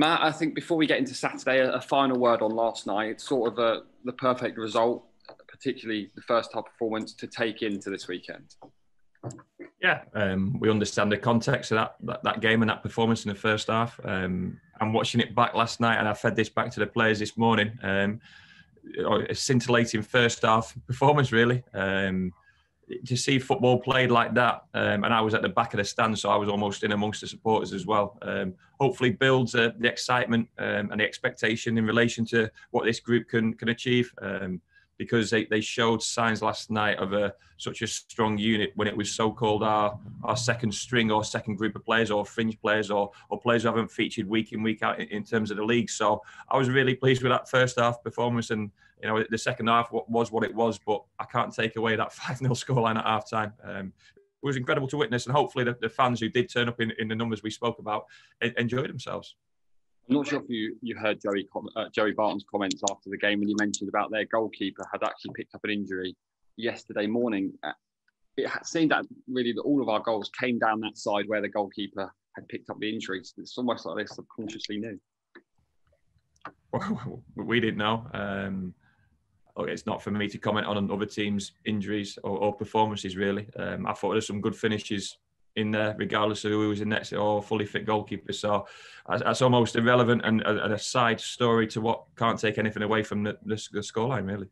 Matt, I think before we get into Saturday, a, final word on last night. It's sort of a, the perfect result, particularly the first half performance, to take into this weekend. Yeah, um, we understand the context of that, that, that game and that performance in the first half. Um, I'm watching it back last night, and I fed this back to the players this morning. Um, a scintillating first half performance, really. Um, to see football played like that, um, and I was at the back of the stand, so I was almost in amongst the supporters as well. Um, hopefully, builds uh, the excitement um, and the expectation in relation to what this group can can achieve. Um, because they, they showed signs last night of a such a strong unit when it was so called our our second string or second group of players or fringe players or or players who haven't featured week in week out in, in terms of the league. So I was really pleased with that first half performance and you know the second half was what it was, but I can't take away that 5 0 scoreline at half time. Um, it was incredible to witness, and hopefully the, the fans who did turn up in, in the numbers we spoke about enjoyed themselves. I'm not sure if you, you heard Joey uh, Joey Barton's comments after the game when he mentioned about their goalkeeper had actually picked up an injury yesterday morning. Uh, it seemed that really that all of our goals came down that side where the goalkeeper had picked up the injuries. It's almost like they subconsciously knew. Well, we didn't know. Um, it's not for me to comment on other teams' injuries or, or performances. Really, um, I thought there's some good finishes in there, regardless of who was in next or fully fit goalkeeper. So that's almost irrelevant and a, side story to what can't take anything away from the, the, the scoreline, really.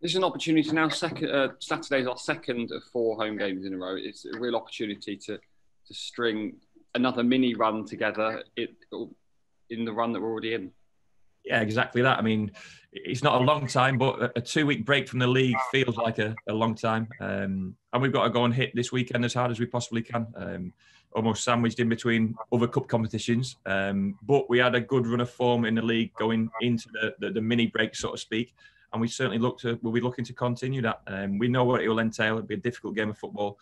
This is an opportunity now. Second uh, Saturday's our second of four home games in a row. It's a real opportunity to to string another mini run together it, in the run that we're already in. Yeah, exactly that. I mean, it's not a long time, but a two week break from the league feels like a, a long time. Um, and we've got to go and hit this weekend as hard as we possibly can. Um, almost sandwiched in between other cup competitions. Um, but we had a good run of form in the league going into the, the, the mini break, so to speak. And we certainly look to, we'll be looking to continue that. Um, we know what it will entail. It'll be a difficult game of football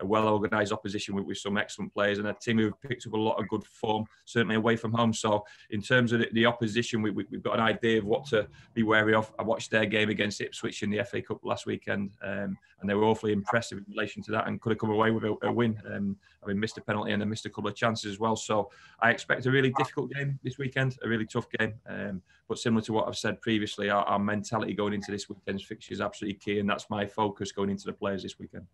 a well organised opposition with, with, some excellent players and a team who've picked up a lot of good form, certainly away from home. So, in terms of the, the opposition, we, have we, got an idea of what to be wary of. I watched their game against Ipswich in the FA Cup last weekend, um, and they were awfully impressive in relation to that and could have come away with a, a win. Um, I mean, missed a penalty and they missed a couple of chances as well. So, I expect a really difficult game this weekend, a really tough game. Um, but similar to what I've said previously, our, our mentality going into this weekend's fixture is absolutely key, and that's my focus going into the players this weekend.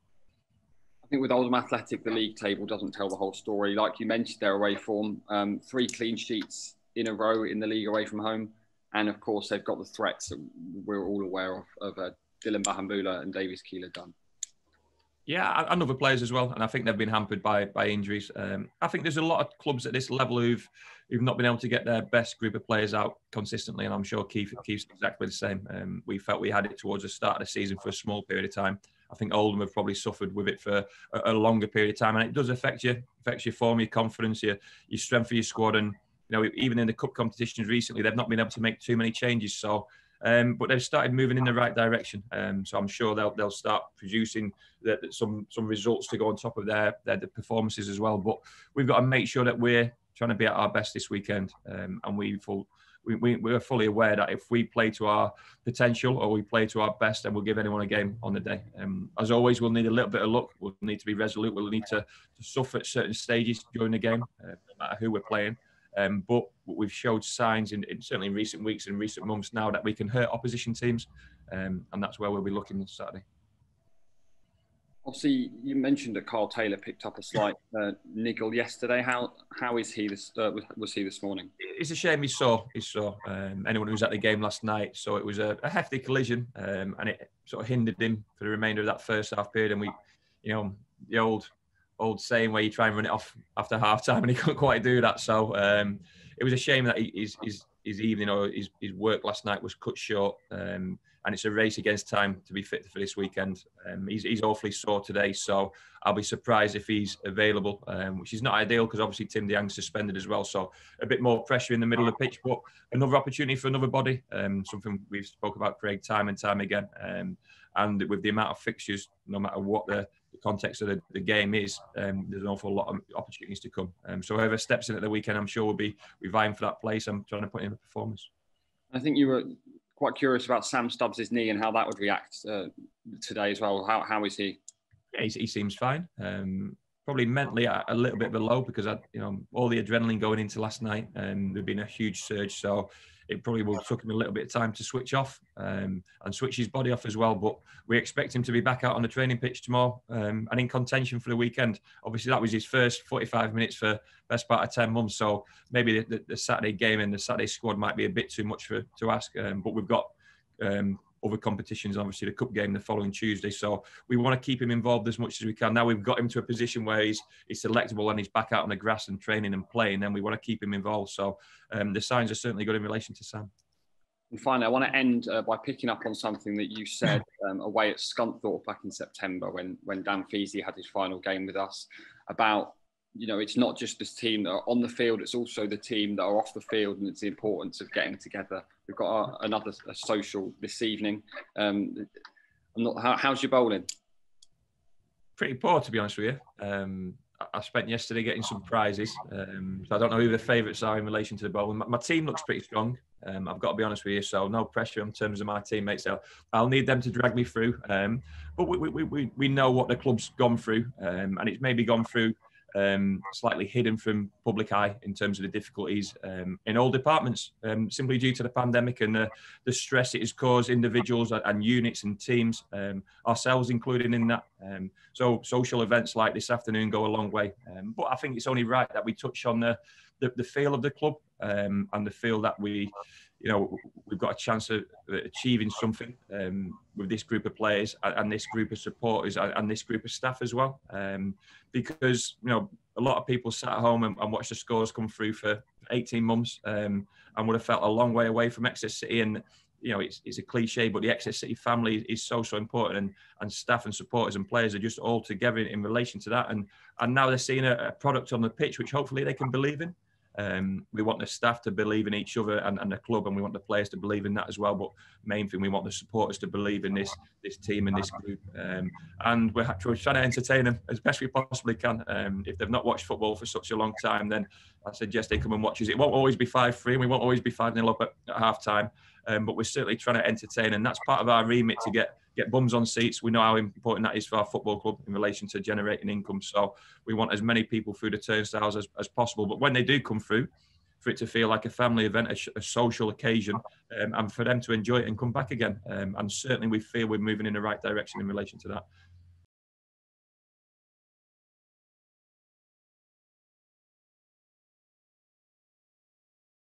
I think with Oldham Athletic, the league table doesn't tell the whole story. Like you mentioned, their away form, um, three clean sheets in a row in the league away from home. And of course, they've got the threats that we're all aware of, of uh, Dylan Bahamboula and Davis Keillor-Dunn. Yeah, and other players as well, and I think they've been hampered by by injuries. Um, I think there's a lot of clubs at this level who've who've not been able to get their best group of players out consistently, and I'm sure Keith Keith's exactly the same. Um, we felt we had it towards the start of the season for a small period of time, I think Oldham have probably suffered with it for a, a, longer period of time, and it does affect you, affects your form, your confidence, your your strength of your squad, and you know even in the cup competitions recently, they've not been able to make too many changes. So. Um, but they've started moving in the right direction, um, so I'm sure they'll they'll start producing the, some some results to go on top of their, their performances as well. But we've got to make sure that we're trying to be at our best this weekend, um, and we will we, we, we're fully aware that if we play to our potential or we play to our best, then we'll give anyone a game on the day. Um, as always, we'll need a little bit of luck. We'll need to be resolute. We'll need to, to suffer at certain stages during the game, uh, no matter who we're playing. Um, but we've showed signs in, in, certainly in recent weeks and recent months now that we can hurt opposition teams, um, and that's where we'll be looking this Saturday. Obviously, you mentioned that Carl Taylor picked up a slight uh, niggle yesterday. How how is he this uh, was he this morning? It's a shame he saw he saw um, anyone who was at the game last night. So it was a, a hefty collision, um, and it sort of hindered him for the remainder of that first half period. And we, you know, the old old saying where you try and run it off after half time, and he couldn't quite do that. So um, it was a shame that he, his his his evening or his, his work last night was cut short. Um, and it's a race against time to be fit for this weekend. Um, he's, he's awfully sore today, so I'll be surprised if he's available, um, which is not ideal because obviously Tim Dieng's suspended as well, so a bit more pressure in the middle of the pitch, but another opportunity for another body, um, something we've spoke about Craig time and time again. Um, and with the amount of fixtures, no matter what the, the context of the, the game is, um, there's an awful lot of opportunities to come. Um, so whoever steps in at the weekend, I'm sure will be, be vying for that place. I'm trying to put in a performance. I think you were quite curious about Sam Stubbs' knee and how that would react uh, today as well. How, how is he? Yeah, he, he seems fine. Um, probably mentally a, a, little bit below because I, you know, all the adrenaline going into last night, and um, there'd been a huge surge. So it probably will took him a little bit of time to switch off um, and switch his body off as well. But we expect him to be back out on the training pitch tomorrow um, and in contention for the weekend. Obviously, that was his first 45 minutes for best part of 10 months. So maybe the, the, the Saturday game and the Saturday squad might be a bit too much for to ask. Um, but we've got um, other competitions, obviously the cup game the following Tuesday. So we want to keep him involved as much as we can. Now we've got him to a position where he's he's selectable and he's back out on the grass and training and playing. Then we want to keep him involved. So um, the signs are certainly good in relation to Sam. And finally, I want to end uh, by picking up on something that you said um, away at Scunthorpe back in September when when Dan Feasy had his final game with us about you know, it's not just this team that are on the field; it's also the team that are off the field, and it's the importance of getting together. We've got a, another social this evening. Um, not, how, how's your bowling? Pretty poor, to be honest with you. Um, I spent yesterday getting some prizes. Um, so I don't know who the favourites are in relation to the bowling. My, my team looks pretty strong. Um, I've got to be honest with you, so no pressure in terms of my teammates. So I'll need them to drag me through. Um, but we, we, we, we know what the club's gone through, um, and it's maybe gone through um, slightly hidden from public eye in terms of the difficulties um, in all departments, um, simply due to the pandemic and the, the stress it has caused individuals and units and teams, um, ourselves included in that. Um, so social events like this afternoon go a long way. Um, but I think it's only right that we touch on the, the, the feel of the club and the feel that we you know, we've got a chance of achieving something um, with this group of players and this group of supporters and this group of staff as well. Um, because, you know, a lot of people sat at home and, and watched the scores come through for 18 months um, and would have felt a long way away from Exeter City. And, you know, it's, it's a cliche, but the Exeter City family is so, so important. And, and staff and supporters and players are just all together in, in relation to that. And, and now they're seeing a, a product on the pitch, which hopefully they can believe in. Um, we want the staff to believe in each other and, and, the club, and we want the players to believe in that as well. But main thing, we want the supporters to believe in this this team and this group. Um, and we're, we're, trying to entertain them as best we possibly can. Um, if they've not watched football for such a long time, then I suggest they come and watch us. It won't always be five three, and we won't always be five 0 up at, at half time. Um, but we're certainly trying to entertain, and that's part of our remit to get get bums on seats. We know how important that is for our football club in relation to generating income. So we want as many people through the turnstiles as, as possible. But when they do come through, for it to feel like a family event, a, a social occasion, um, and for them to enjoy it and come back again. Um, and certainly we feel we're moving in the right direction in relation to that.